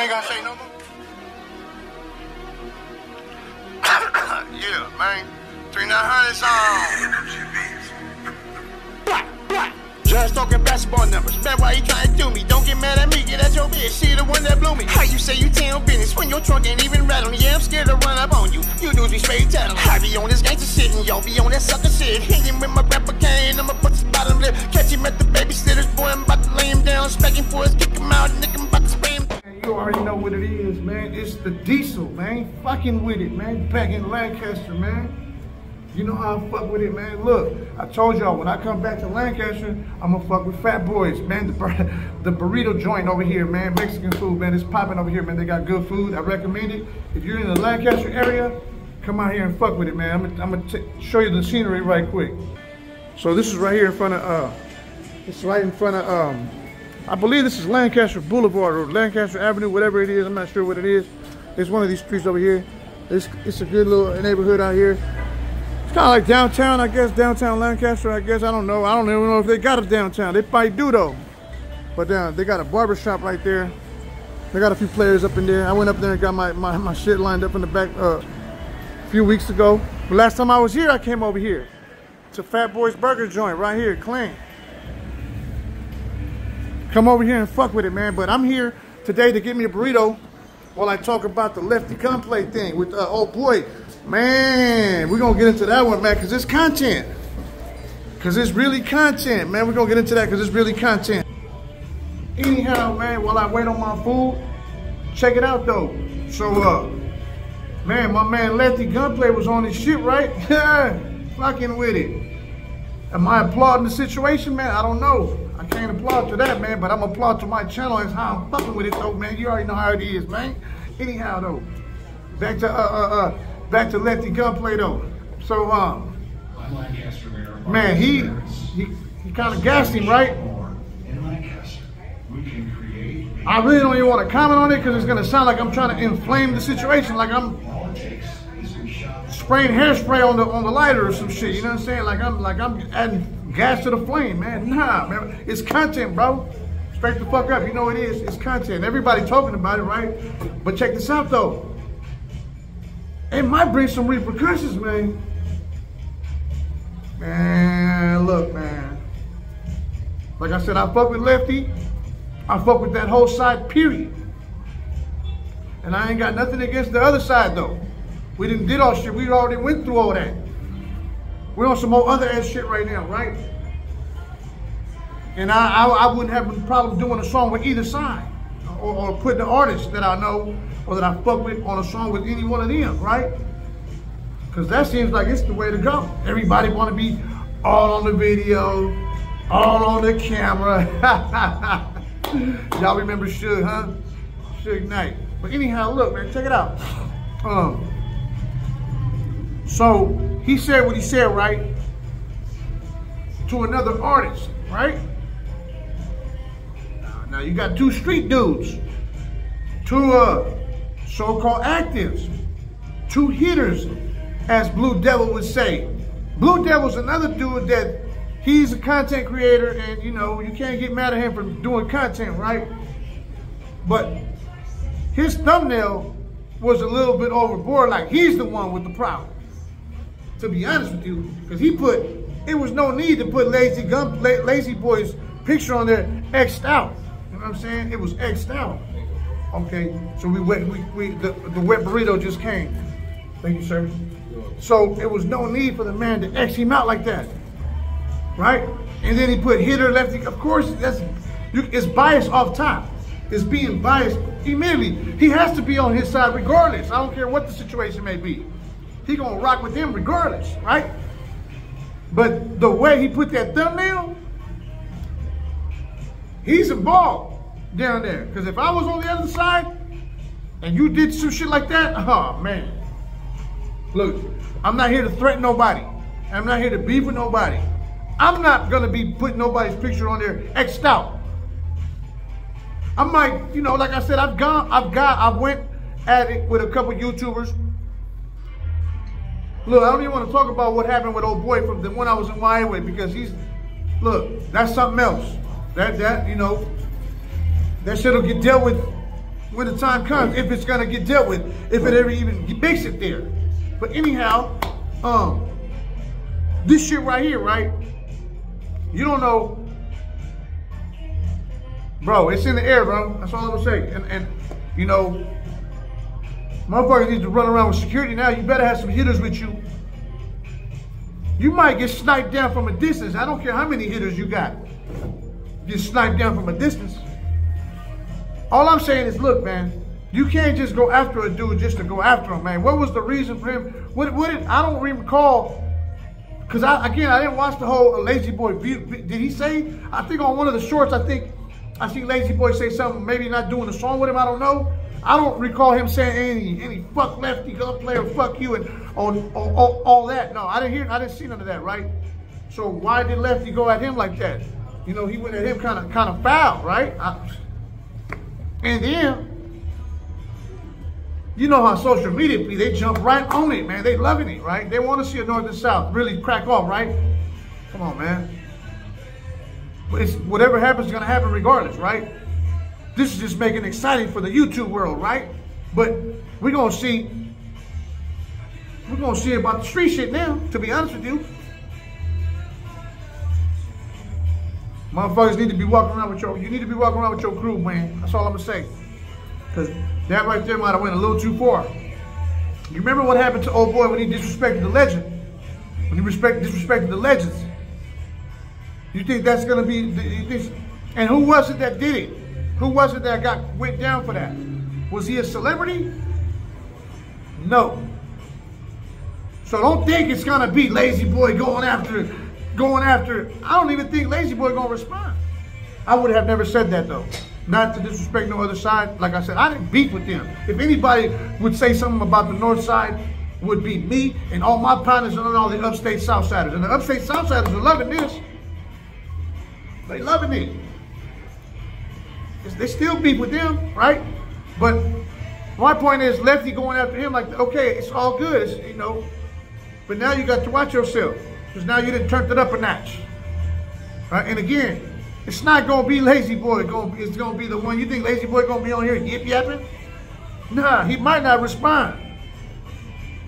I ain't gonna say no more. yeah, man. Three nine hundred song. Just talking basketball numbers. Man, why you trying to do me? Don't get mad at me. Get at your bitch. She the one that blew me. How you say you tell business when your trunk ain't even rattling? Yeah, I'm scared to run up on you. You dudes be straight tattling. I be on this gangster shit and y'all be on that sucker shit. Hanging with my rapper cane. I'ma put this bottom lip. Catch him at the babysitter's boy. I'm about to lay him down. Specking for us. Kick him out. Nick him about to. You already know what it is, man. It's the diesel, man. Fucking with it, man. Back in Lancaster, man. You know how I fuck with it, man. Look, I told y'all when I come back to Lancaster, I'm gonna fuck with Fat Boys, man. The, the burrito joint over here, man. Mexican food, man. It's popping over here, man. They got good food. I recommend it. If you're in the Lancaster area, come out here and fuck with it, man. I'm gonna, I'm gonna show you the scenery right quick. So this is right here in front of, uh, it's right in front of, um, I believe this is Lancaster Boulevard or Lancaster Avenue, whatever it is. I'm not sure what it is. It's one of these streets over here. It's, it's a good little neighborhood out here. It's kind of like downtown, I guess, downtown Lancaster, I guess. I don't know. I don't even know if they got a downtown. They probably do, though. But uh, they got a barber shop right there. They got a few players up in there. I went up there and got my, my, my shit lined up in the back uh, a few weeks ago. But last time I was here, I came over here to Fat Boys Burger Joint right here, clean. Come over here and fuck with it, man. But I'm here today to get me a burrito while I talk about the lefty gunplay thing with uh, boy. Man, we're gonna get into that one, man, because it's content. Because it's really content, man. We're gonna get into that because it's really content. Anyhow, man, while I wait on my food, check it out though. So, uh, man, my man Lefty Gunplay was on his shit, right? Fucking with it. Am I applauding the situation, man? I don't know. Can't applaud to that, man, but I'm applaud to my channel and how I'm fucking with it, though, man. You already know how it is, man. Anyhow, though, back to uh uh uh back to Lefty Gunplay, though. So, um, man, he he he kind of gassed him, right? I really don't even want to comment on it because it's gonna sound like I'm trying to inflame the situation, like I'm spraying hairspray on the on the lighter or some shit. You know what I'm saying? Like I'm like I'm adding gas to the flame, man. Nah, man, it's content, bro. Straight the fuck up. You know it is. It's content. Everybody talking about it, right? But check this out though. It might bring some repercussions, man. Man, look, man. Like I said, I fuck with Lefty. I fuck with that whole side, period. And I ain't got nothing against the other side though. We didn't did all shit. We already went through all that. We're on some more other ass shit right now, right? And I, I, I wouldn't have a problem doing a song with either side. Or, or putting an artist that I know or that I fuck with on a song with any one of them, right? Because that seems like it's the way to go. Everybody want to be all on the video, all on the camera. Y'all remember Suge, huh? Suge Knight. But anyhow, look, man, check it out. Um, so he said what he said, right? To another artist, right? Now you got two street dudes, two uh, so-called actives, two hitters, as Blue Devil would say. Blue Devil's another dude that he's a content creator, and you know you can't get mad at him for doing content, right? But his thumbnail was a little bit overboard, like he's the one with the problem. To be honest with you, because he put, it was no need to put Lazy La- Lazy Boy's picture on there, X'd out. You know what I'm saying? It was X'd out. Okay, so we wet, we, we the, the wet burrito just came. Thank you, sir. So it was no need for the man to X him out like that, right? And then he put hitter, lefty. Of course, that's you, it's biased off top. It's being biased immediately. He has to be on his side regardless. I don't care what the situation may be. He gonna rock with him regardless, right? But the way he put that thumbnail, he's involved down there. Because if I was on the other side and you did some shit like that, oh man. Look, I'm not here to threaten nobody. I'm not here to beef with nobody. I'm not gonna be putting nobody's picture on there X'd out. I might, you know, like I said, I've gone, I've got, I went at it with a couple YouTubers. Look, I don't even want to talk about what happened with old boy from the when I was in with because he's, look, that's something else. That that you know, that shit'll get dealt with when the time comes, if it's gonna get dealt with, if it ever even makes it there. But anyhow, um, this shit right here, right? You don't know, bro. It's in the air, bro. That's all I'm gonna say. And and you know, motherfuckers need to run around with security now. You better have some hitters with you. You might get sniped down from a distance. I don't care how many hitters you got. Get sniped down from a distance. All I'm saying is, look, man, you can't just go after a dude just to go after him, man. What was the reason for him? What, what did, I don't recall, because I, again, I didn't watch the whole uh, Lazy Boy. Did he say? I think on one of the shorts, I think I see Lazy Boy say something, maybe not doing a song with him, I don't know. I don't recall him saying any any fuck lefty gun player, fuck you, and all, all, all, that. No, I didn't hear, I didn't see none of that, right? So why did Lefty go at him like that? You know, he went at him kind of kind of foul, right? I, and then, you know how social media be, they jump right on it, man. They loving it, right? They want to see a North and South really crack off, right? Come on, man. It's, whatever happens is going to happen regardless, right? This is just making it exciting for the YouTube world, right? But we're to see, we're to see about the street shit now, to be honest with you. Motherfuckers need to be walking around with your, you need to be walking around with your crew, man. That's all I'm gonna say. Cause that right there might have went a little too far. You remember what happened to old boy when he disrespected the legend? When he respect, disrespected the legends. You think that's gonna be, you think, and who was it that did it? Who was it that got went down for that? Was he a celebrity? No. So don't think it's gonna be lazy boy going after going after, I don't even think Lazy Boy gonna respond. I would have never said that though. Not to disrespect no other side. Like I said, I didn't beef with them. If anybody would say something about the north side, would be me and all my partners and all the upstate Southsiders. And the upstate Southsiders are loving this. They loving it. They still beef with them, right? But my point is, Lefty going after him like, okay, it's all good, it's, you know. But now you got to watch yourself. Because now you didn't turn it up a notch. Right? And again, it's not going to be Lazy Boy. It's going to be the one you think Lazy Boy going to be on here yip yapping? Nah, he might not respond.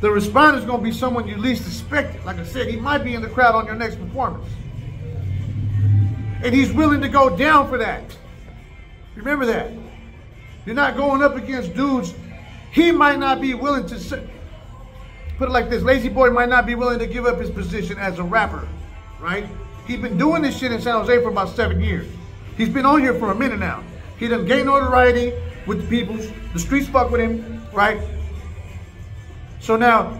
The responder is going to be someone you least expect. Like I said, he might be in the crowd on your next performance. And he's willing to go down for that. Remember that. You're not going up against dudes. He might not be willing to put it like this, Lazy Boy might not be willing to give up his position as a rapper, right? He's been doing this shit in San Jose for about seven years. He's been on here for a minute now. He done gained notoriety with the peoples. The streets fuck with him, right? So now,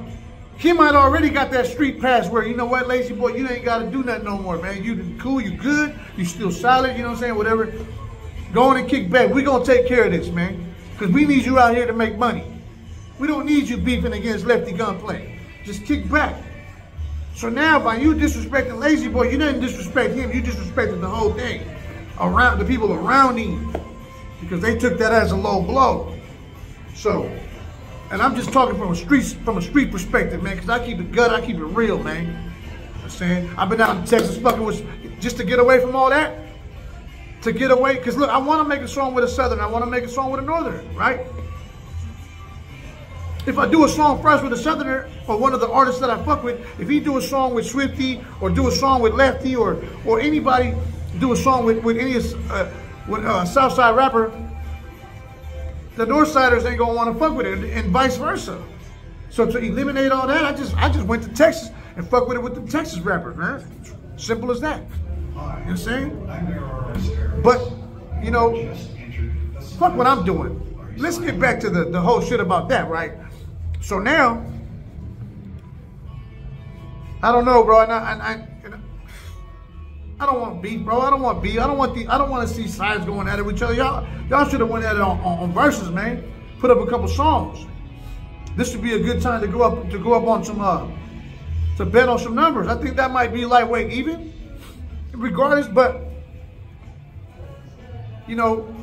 he might already got that street pass where, you know what, Lazy Boy, you ain't got to do nothing no more, man. You cool, you good, you still solid, you know what I'm saying, whatever. Go on and kick back. We're going to take care of this, man. Because we need you out here to make money. We don't need you beefing against lefty gunplay. Just kick back. So now by you disrespecting Lazy Boy, you didn't disrespect him, you disrespected the whole thing. Around the people around him. Because they took that as a low blow. So, and I'm just talking from a street from a street perspective, man, because I keep it gut, I keep it real, man. I'm saying I've been out in Texas fucking with just to get away from all that. To get away, because look, I want to make a song with a southern, I want to make a song with a northern, right? if I do a song first with a Southerner or one of the artists that I fuck with, if he do a song with Swifty or do a song with Lefty or or anybody do a song with, with any uh, with a uh, Southside rapper, the Northsiders ain't gonna want to fuck with it, and vice versa. So to eliminate all that, I just I just went to Texas and fuck with it with the Texas rappers, man. Simple as that. You know what I'm saying? But you know, fuck what I'm doing. Let's get back to the, the whole shit about that, right? So now, I don't know, bro. And I, and I, I don't want beef, bro. I don't want beef. I don't want the. I don't want to see sides going at it with each other. Y'all, y'all should have went at it on, on, on, verses, man. Put up a couple songs. This would be a good time to go up to go up on some uh to bet on some numbers. I think that might be lightweight even, regardless. But you know,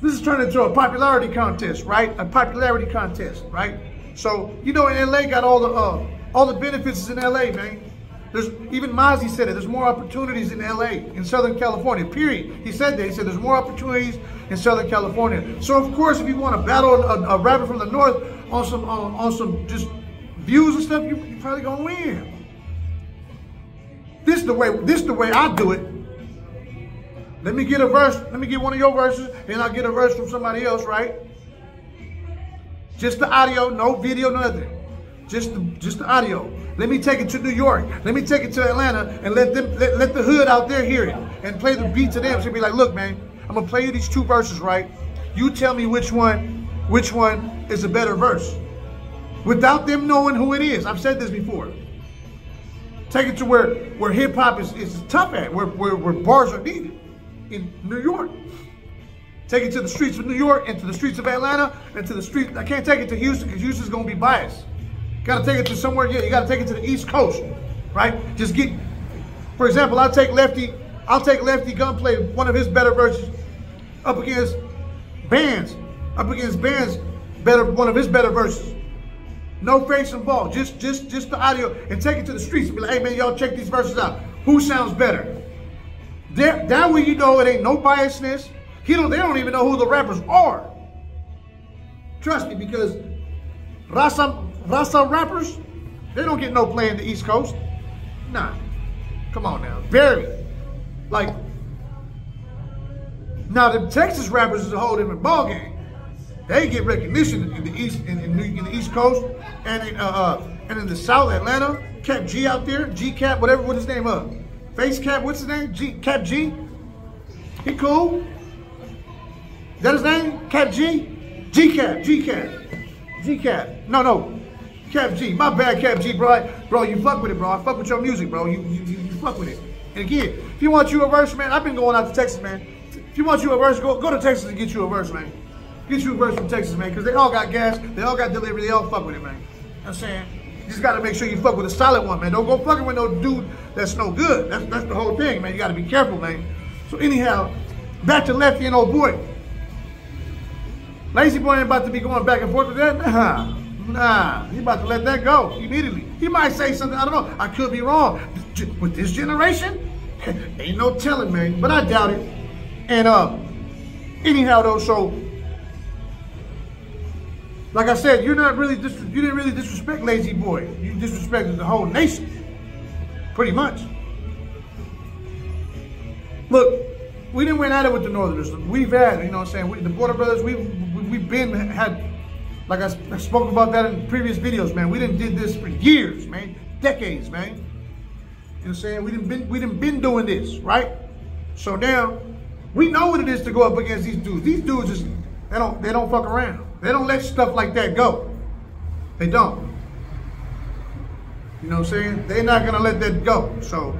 this is turning into a popularity contest, right? A popularity contest, right? So, you know, in LA got all the uh, all the benefits in LA, man. There's even Mozzy said it. There's more opportunities in LA, in Southern California. Period. He said that. He said there's more opportunities in Southern California. So of course, if you want to battle a, a rapper from the north on some on, on some just views and stuff, you, you're probably gonna win. This is the way. This is the way I do it. Let me get a verse. Let me get one of your verses, and I'll get a verse from somebody else, right? Just the audio, no video, nothing. Just the, just the audio. Let me take it to New York. Let me take it to Atlanta and let them let, let the hood out there hear it and play the beat to them. So be like, look, man, I'm gonna play you these two verses, right? You tell me which one, which one is a better verse. Without them knowing who it is. I've said this before. Take it to where, where hip hop is, is tough at, where, where, where bars are needed in New York. Take it to the streets of New York and to the streets of Atlanta and to the streets. I can't take it to Houston because Houston's gonna be biased. Got to take it to somewhere. Yeah, you got to take it to the East Coast, right? Just get. For example, I'll take Lefty. I'll take Lefty Gunplay, one of his better verses, up against Bands, up against Bands, better one of his better verses. No face and ball, just just just the audio, and take it to the streets and be like, hey man, y'all check these verses out. Who sounds better? That, that way you know it ain't no biasness. He don't, they don't even know who the rappers are. Trust me, because Raza Rasta rappers, they don't get no play in the East Coast. Nah. Come on now. Very. Like, now the Texas rappers is a whole different ballgame. They get recognition in the East, in, in, in the East Coast, and in uh, uh, and in the South, Atlanta. Cap G out there, G Cap, whatever, what his name up? Face Cap, what's his name? G Cap G. He cool. Is that his name? Cap G. G Cap, G Cap, G Cap. No, no, Cap G. My bad, Cap G, bro. Bro, you fuck with it, bro. I fuck with your music, bro. You, you, you, fuck with it. And again, if you want you a verse, man, I've been going out to Texas, man. If you want you a verse, go, go to Texas and get you a verse, man. Get you a verse from Texas, man, because they all got gas, they all got delivery, they all fuck with it, man. You know what I'm saying? You just gotta make sure you fuck with a solid one, man. Don't go fucking with no dude that's no good. That's, that's the whole thing, man. You gotta be careful, man. So anyhow, back to Lefty and old boy. Lazy boy ain't about to be going back and forth with that. Nah. Nah, he about to let that go immediately. He might say something, I don't know. I could be wrong. With this generation, ain't no telling, man. But I doubt it. And uh, anyhow, though, so like I said, you're not really you didn't really disrespect Lazy Boy. You disrespected the whole nation, pretty much. Look, we didn't win at it with the Northerners. We've had, you know, what I'm saying we, the Border Brothers. We've we've been had like I, I spoke about that in previous videos, man. We didn't did this for years, man. Decades, man. You know what I'm saying? We didn't been we didn't been doing this, right? So now we know what it is to go up against these dudes. These dudes just they don't they don't fuck around. They don't let stuff like that go. They don't. You know what I'm saying? They're not gonna let that go. So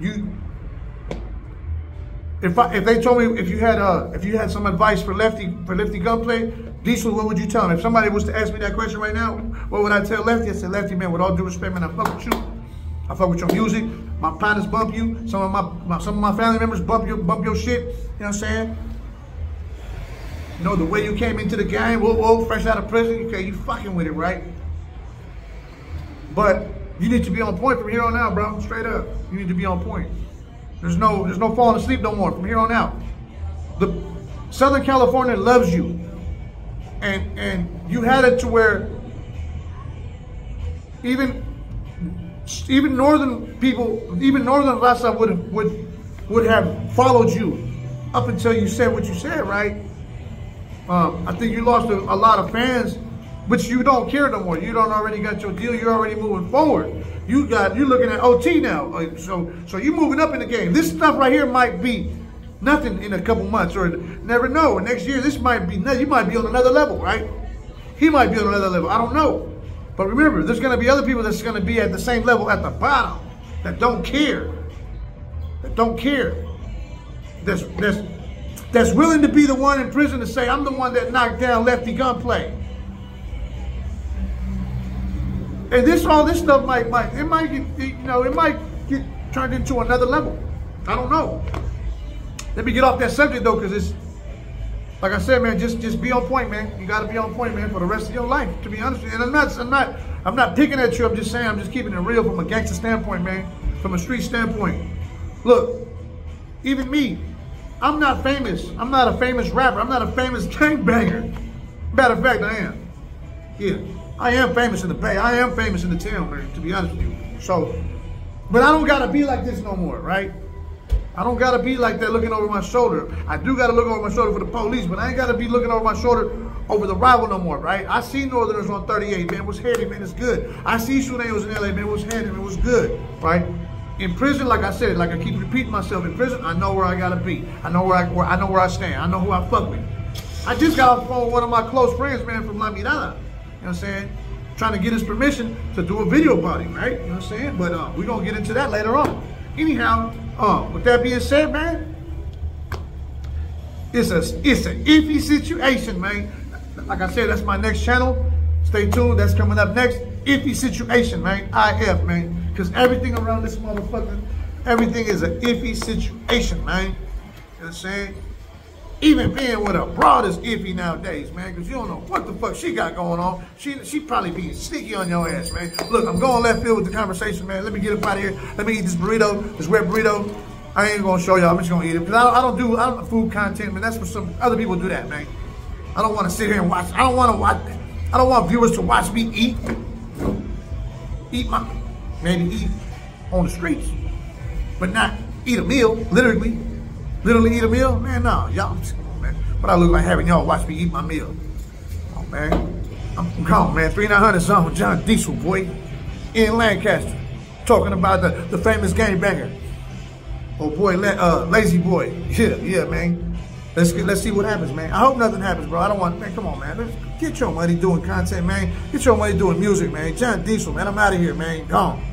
you if I, if they told me if you had uh if you had some advice for lefty for lefty gunplay, Diesel, what would you tell him? If somebody was to ask me that question right now, what would I tell Lefty? I said, Lefty, man, with all due respect, man, I fuck with you. I fuck with your music. My partners bump you. Some of my, my some of my family members bump your bump your shit. You know what I'm saying? You know the way you came into the game, whoa, whoa, fresh out of prison. Okay, you fucking with it, right? But you need to be on point from here on out, bro. Straight up, you need to be on point. There's no there's no falling asleep no more from here on out. The Southern California loves you and and you had it to where even even northern people, even northern Raza would would would have followed you up until you said what you said, right? Um, I think you lost a, a, lot of fans, but you don't care no more. You don't already got your deal. You're already moving forward. You got you're looking at OT now, uh, so so you moving up in the game. This stuff right here might be nothing in a couple months, or never know. Next year, this might be you might be on another level, right? He might be on another level. I don't know. But remember, there's going to be other people that's going to be at the same level at the bottom that don't care, that don't care, that's that's that's willing to be the one in prison to say, "I'm the one that knocked down Lefty Gunplay." And this all this stuff might might it might get you know it might get turned into another level. I don't know. Let me get off that subject though, because it's like I said, man. Just just be on point, man. You got to be on point, man, for the rest of your life. To be honest, with you. and I'm not I'm not I'm not picking at you. I'm just saying. I'm just keeping it real from a gangster standpoint, man. From a street standpoint. Look, even me, I'm not famous. I'm not a famous rapper. I'm not a famous gangbanger. Matter of fact, I am. Yeah, I am famous in the Bay. I am famous in the town, man. To be honest with you. So, but I don't gotta be like this no more, right? I don't gotta be like that looking over my shoulder. I do gotta look over my shoulder for the police, but I ain't gotta be looking over my shoulder over the rival no more, right? I see Northerners on 38, man. What's heady, man? It's good. I see Sureños in LA, man. What's heady, man? What's good, right? In prison, like I said, like I keep repeating myself, in prison, I know where I gotta be. I know where I, where, I know where I stand. I know who I fuck with. I just got off the phone with one of my close friends, man, from La Mirada. You know what I'm saying? Trying to get his permission to do a video about him, right? You know what I'm saying? But uh, we're gonna get into that later on. Anyhow, uh, with that being said, man, it's a it's an iffy situation, man. Like I said, that's my next channel. Stay tuned. That's coming up next. Iffy situation, man. IF, man. Because everything around this motherfucker, everything is an iffy situation, man. You know what I'm saying? Even being with a broad is iffy nowadays, man, because you don't know what the fuck she got going on. She she probably being sneaky on your ass, man. Look, I'm going left field with the conversation, man. Let me get up out of here. Let me eat this burrito, this wet burrito. I ain't gonna show y'all. I'm just gonna eat it because I, I, don't do I don't food content, man. That's for some other people do that, man. I don't want to sit here and watch. I don't want to watch. I don't want viewers to watch me eat. Eat my maybe eat on the streets, but not eat a meal. Literally, literally eat a meal. Man, no, y'all. Man, what I look like having y'all watch me eat my meal. Oh man, I'm gone, man. 3900 song Jon Diesel, boy, in Lancaster, talking about the the famous game banger. Oh boy, uh, lazy boy. Yeah, yeah, man. Let's get, let's see what happens, man. I hope nothing happens, bro. I don't want, man. Come on, man. Let's get your money doing content, man. Get your money doing music, man. Jon Diesel, man. I'm out of here, man. Gone.